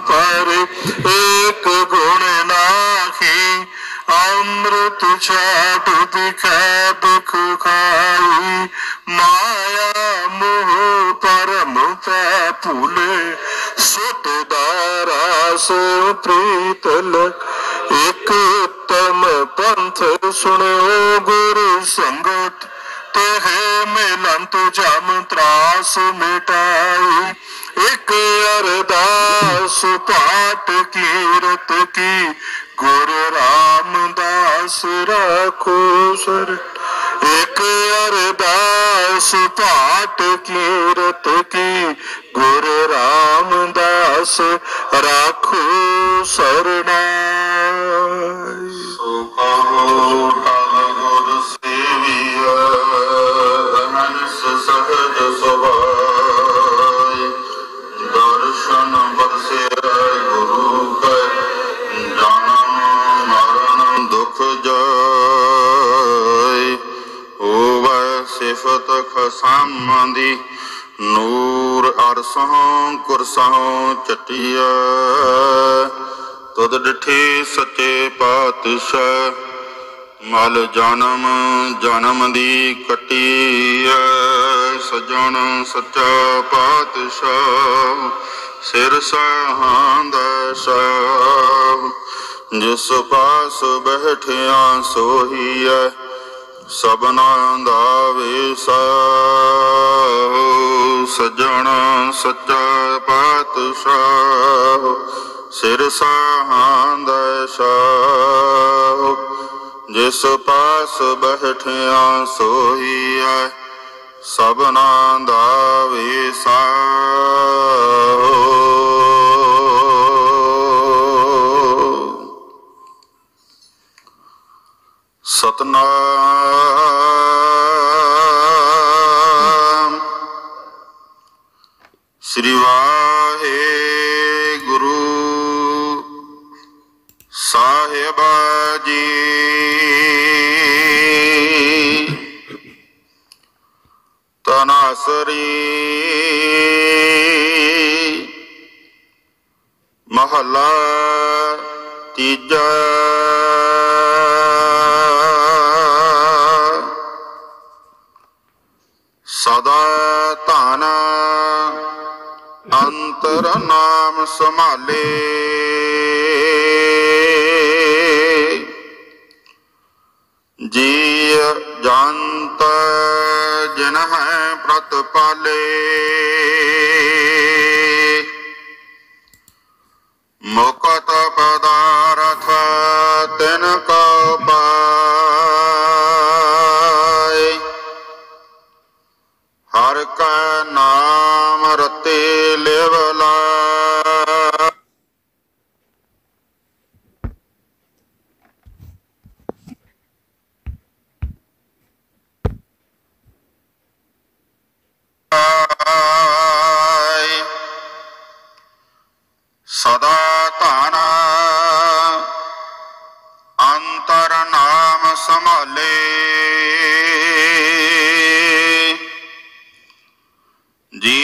पर एक गुण नाही अमृत छाट दिखा, दुख खाई। माया मोह परम पुले सुत दारा सो प्रीत एक उत्तम पंथ सुनो गुरु संगत ते है मिलन तुझा त्रास मिटाई। ਇਕ ਅਰਦਾਸ ਪਾਟ ਕੀਰਤ ਕੀ? ਗੁਰ ਰਾਮਦਾਸ ਰਾਖੋ ਸਰ। ਇਕ ਅਰਦਾਸ ਪਾਟ ਕੀਰਤ ਕੀ? ਗੁਰ ਰਾਮਦਾਸ ਰਾਖੋ ਸਰਣਾਈ ਸੋ ਕਹੋ ਤਨ ਗੁਰ ਸੇਵੀਐ ਅਨੰਸ ਸਹਜ ਸੁਭਾਈ ਅਰਸੋਂ ਕੁਰਸੋਂ ਚਟਿਐ, ਤੁਧ ਡਿਠੇ ਸੱਚੇ ਪਾਤਸ਼ਾਹ ਮਲ ਜਨਮ ਜਨਮ ਦੀ ਕਟੀਐ, ਸਜਣ ਸੱਚਾ ਪਾਤਸ਼ਾਹ ਸਿਰ ਸਹਾੰਦਾ ਸਾਹ ਜਿਸ ਪਾਸ ਬਹਿਠਿਆ ਸੋਹੀਐ ਸਬਨਾ ਦਾ ਵੇਸਾ ਸਜਣ ਸੱਚਾ ਪਾਤਸ਼ਾਹ, ਸਿਰ ਸਹਾੰਦਾ ਸਾਹ, ਜਿਸ ਪਾਸ ਬਹਿਠਿਆ ਸੋਹੀਐ ਸਬਨਾ ਦਾ ਵੇਸਾ ਸਤਨਾਮ। ਸ੍ਰੀ ਵਾਹਿਗੁਰੂ ਸਾਹਿਬ ਜੀ। ਤਨਾਸਰੀ ਮਹੱਲਾ ਤੀਜਾ ਸੰਭਾਲੇ ਜੀ ਜੰਤ ਜਿਨ ਹੈ ਪ੍ਰਤਪਾਲੇ। ਮੁਕਤ ਪਦਾਰਥ ਤਿਨ ਕੋ ਪਾਏ। ਹਰ ਕਾ ਨਾਮ ਰਤੇ ਸਦਾ ਧਨ ਅੰਤਰ ਨਾਮ ਸੰਭਾਲੇ। ਜੀ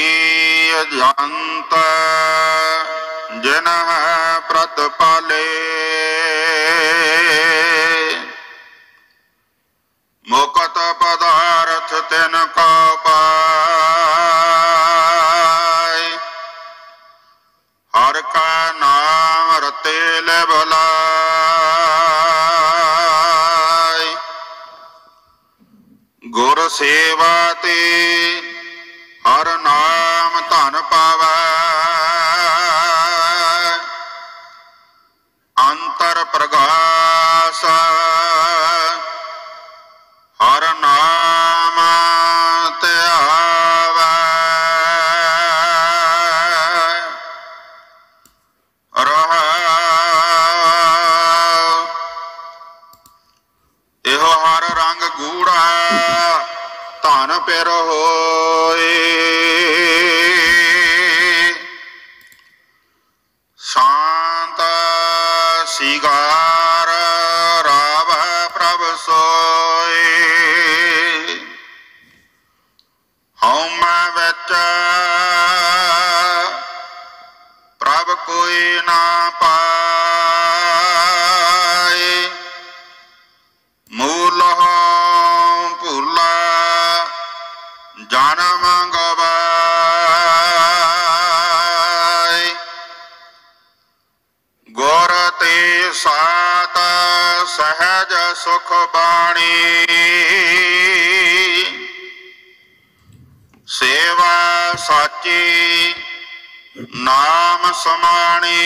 ਅਜੰਤ ਜਿਨ ਹੈ ਗੁਰ ਸੇਵਾ ਤੇ ਹਰ ਨਾਮ ਧਨ ਪਾਵੈ। ਅੰਤਰ ਪ੍ਰਗਾਸ Rodrigo. ਸਾਚੀ ਨਾਮ ਸਮਾਣੀ।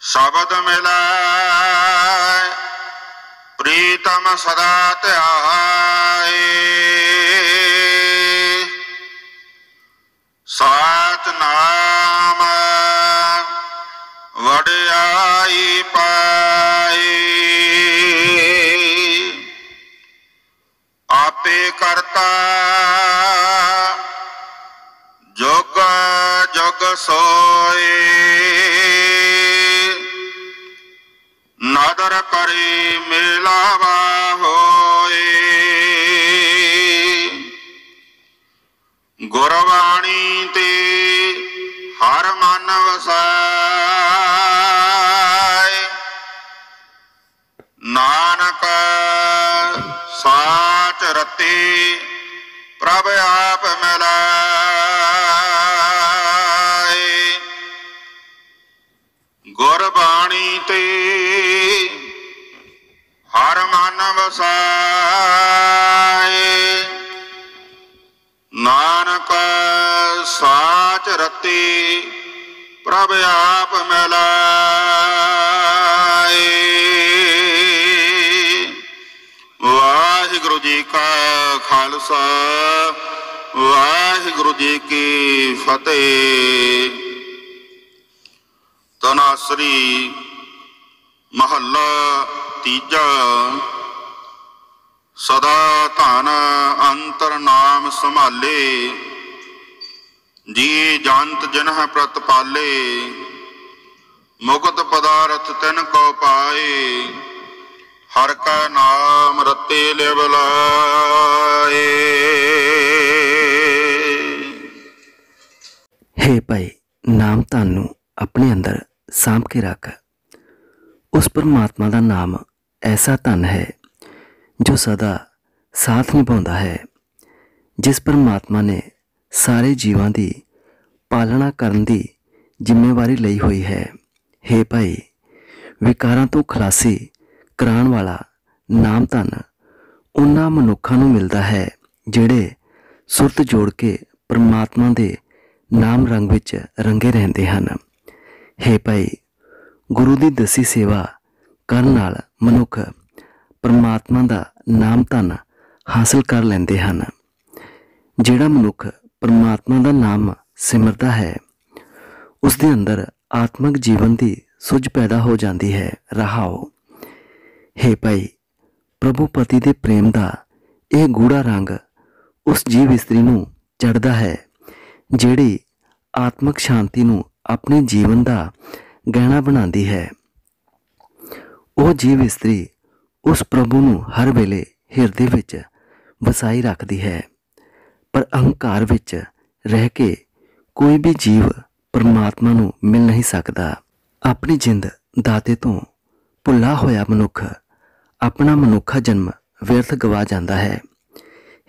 ਸ਼ਬਦ ਮਿਲਾਏ ਪ੍ਰੀਤਮ ਸਦਾ ਧਿਆਏ। ਸੋਏ। ਨਾਦਰ ਕਰੀ ਮਿਲਾਵਾ ਹੋਏ। ਗੁਰਬਾਣੀ ਤੇ ਹਰ ਮਨ ਵਸਾਏ। ਨਾਨਕ ਸਾਚ ਰਤੀ ਪ੍ਰਭ ਆਪ ਮਿਲਾਏ ਰਤੀ ਪ੍ਰਭ ਆਪ ਮਿਲਾਏ ਵਾਹਿਗੁਰੂ ਜੀ ਕਾ ਖਾਲਸਾ, ਵਾਹਿਗੁਰੂ ਜੀ ਕੀ ਫਤਿਹ। ਤਨਾਸਰੀ ਮਹੱਲਾ ਤੀਜਾ। ਸਦਾ ਧਨ ਅੰਤਰ ਨਾਮ ਸੰਭਾਲੇ। ਜੀ ਜੰਤ ਜਿਨਹ ਪ੍ਰਤਪਾਲੇ ਮੁਕਤ ਪਦਾਰਥ ਤਿਨ ਕੋ ਪਾਏ, ਹਰ ਕਾ ਨਾਮ ਰਤੇ ਲਿਵ ਲਾਏ। ਹੇ ਭਾਈ, ਨਾਮ ਧਨ ਨੂੰ ਆਪਣੇ ਅੰਦਰ ਸਾਂਭ ਕੇ ਰੱਖ। ਉਸ ਪਰਮਾਤਮਾ ਦਾ ਨਾਮ ਐਸਾ ਧਨ ਹੈ, ਜੋ ਸਦਾ ਸਾਥ ਨਿਭਾਉਂਦਾ ਹੈ, ਜਿਸ ਪਰਮਾਤਮਾ ਨੇ ਸਾਰੇ ਜੀਵਾਂ ਦੀ ਪਾਲਣਾ ਕਰਨ ਦੀ ਜ਼ਿੰਮੇਵਾਰੀ ਲਈ ਹੋਈ ਹੈ। ਹੇ ਭਾਈ, ਵਿਕਾਰਾਂ ਤੋਂ ਖਲਾਸੀ ਕਰਾਉਣ ਵਾਲਾ ਨਾਮ ਧਨ ਉਹਨਾਂ ਮਨੁੱਖਾਂ ਨੂੰ ਮਿਲਦਾ ਹੈ, ਜਿਹੜੇ ਸੁਰਤ ਜੋੜ ਕੇ ਪਰਮਾਤਮਾ ਦੇ ਨਾਮ ਰੰਗ ਵਿੱਚ ਰੰਗੇ ਰਹਿੰਦੇ ਹਨ। ਹੇ ਭਾਈ, ਗੁਰੂ ਦੀ ਦਸੀ ਸੇਵਾ ਕਰਨ ਨਾਲ ਮਨੁੱਖ ਪਰਮਾਤਮਾ ਦਾ ਨਾਮ ਧਨ ਹਾਸਲ ਕਰ ਲੈਂਦੇ ਹਨ। ਜਿਹੜਾ ਮਨੁੱਖ ਪਰਮਾਤਮਾ ਦਾ ਨਾਮ ਸਿਮਰਦਾ ਹੈ। ਉਸ ਦੇ ਅੰਦਰ ਆਤਮਿਕ ਜੀਵਨ ਦੀ ਸੁਝ ਪੈਦਾ ਹੋ ਜਾਂਦੀ ਹੈ। ਰਹਾਓ। ਹੇ ਭਾਈ, ਪ੍ਰਭੂ ਪਤੀ ਦੇ ਪ੍ਰੇਮ ਦਾ ਇਹ ਗੂੜਾ ਰੰਗ ਉਸ ਜੀਵ ਇਸਤਰੀ ਨੂੰ ਚੜਦਾ ਹੈ, ਜਿਹੜੀ ਆਤਮਿਕ ਸ਼ਾਂਤੀ ਨੂੰ ਆਪਣੇ ਜੀਵਨ ਦਾ ਗਹਿਣਾ ਬਣਾਉਂਦੀ ਹੈ। ਉਹ ਜੀਵ ਇਸਤਰੀ ਉਸ ਪ੍ਰਭੂ ਨੂੰ ਹਰ ਵੇਲੇ ਹਿਰਦੇ ਵਿੱਚ ਵਸਾਈ ਰੱਖਦੀ ਹੈ। ਪਰ ਅਹੰਕਾਰ ਵਿੱਚ ਰਹਿ ਕੇ ਕੋਈ ਵੀ ਜੀਵ ਪਰਮਾਤਮਾ ਨੂੰ ਮਿਲ ਨਹੀਂ ਸਕਦਾ। ਆਪਣੀ ਜਿੰਦ ਦਾਤੇ ਤੋਂ ਭੁੱਲਾ ਹੋਇਆ ਮਨੁੱਖ ਆਪਣਾ ਮਨੁੱਖਾ ਜਨਮ ਵਿਅਰਥ ਗਵਾ ਜਾਂਦਾ ਹੈ।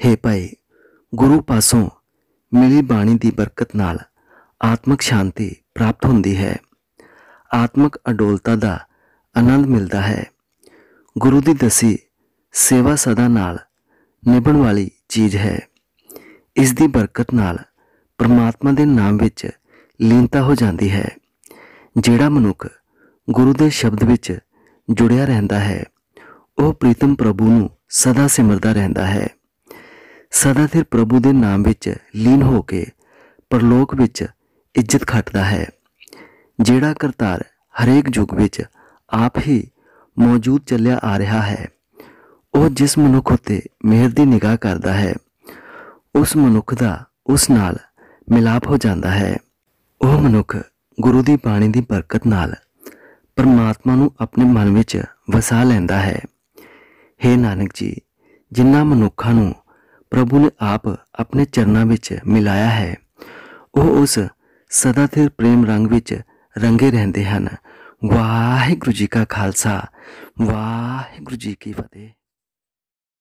ਹੇ ਭਾਈ, ਗੁਰੂ ਪਾਸੋਂ ਮਿਲੀ ਬਾਣੀ ਦੀ ਬਰਕਤ ਨਾਲ ਆਤਮਿਕ ਸ਼ਾਂਤੀ ਪ੍ਰਾਪਤ ਹੁੰਦੀ ਹੈ। ਆਤਮਿਕ ਅਡੋਲਤਾ ਦਾ ਆਨੰਦ ਮਿਲਦਾ ਹੈ। ਗੁਰੂ ਦੀ ਦਸੀ ਸੇਵਾ ਸਦਾ ਨਾਲ ਨਿਭਣ ਵਾਲੀ ਚੀਜ਼ ਹੈ। ਇਸ ਦੀ ਬਰਕਤ ਨਾਲ ਪ੍ਰਮਾਤਮਾ ਦੇ ਨਾਮ ਵਿੱਚ ਲੀਨਤਾ ਹੋ ਜਾਂਦੀ ਹੈ, ਜਿਹੜਾ ਮਨੁੱਖ ਗੁਰੂ ਦੇ ਸ਼ਬਦ ਵਿੱਚ ਜੁੜਿਆ ਰਹਿੰਦਾ ਹੈ, ਉਹ ਪ੍ਰੀਤਮ ਪ੍ਰਭੂ ਨੂੰ ਸਦਾ ਸਿਮਰਦਾ ਰਹਿੰਦਾ ਹੈ। ਸਦਾ ਸਿਰ ਪ੍ਰਭੂ ਦੇ ਨਾਮ ਵਿੱਚ ਲੀਨ ਹੋ ਕੇ ਪਰਲੋਕ ਵਿੱਚ ਇੱਜ਼ਤ ਖੱਟਦਾ ਹੈ, ਜਿਹੜਾ ਕਰਤਾਰ ਹਰੇਕ ਯੁੱਗ ਵਿੱਚ ਆਪ ਹੀ ਮੌਜੂਦ ਚੱਲਿਆ ਆ ਰਿਹਾ ਹੈ, ਉਹ ਜਿਸ ਮਨੁੱਖ ਉਤੇ ਮਿਹਰ ਦੀ ਨਿਗਾਹ ਕਰਦਾ ਹੈ ਉਸ ਮਨੁੱਖ ਦਾ ਉਸ ਨਾਲ ਮਿਲਾਪ ਹੋ ਜਾਂਦਾ ਹੈ। ਉਹ ਮਨੁੱਖ ਗੁਰੂ ਦੀ ਬਾਣੀ ਦੀ ਬਰਕਤ ਨਾਲ ਪਰਮਾਤਮਾ ਨੂੰ ਆਪਣੇ ਮਨ ਵਿੱਚ ਵਸਾ ਲੈਂਦਾ ਹੈ। हे ਨਾਨਕ ਜੀ, ਜਿਨ੍ਹਾਂ ਮਨੁੱਖਾਂ ਨੂੰ ਪ੍ਰਭੂ ਨੇ ਆਪ ਆਪਣੇ ਚਰਨਾਂ ਵਿੱਚ ਮਿਲਾਇਆ ਹੈ, ਉਹ ਉਸ ਸਦਾ ਸਦਾਥਿਰ ਪ੍ਰੇਮ ਰੰਗ ਵਿੱਚ ਰੰਗੇ ਰਹਿੰਦੇ ਹਨ। ਵਾਹਿਗੁਰੂ ਜੀ ਕਾ ਖਾਲਸਾ, ਵਾਹਿਗੁਰੂ ਜੀ ਕੀ ਫਤਿਹ।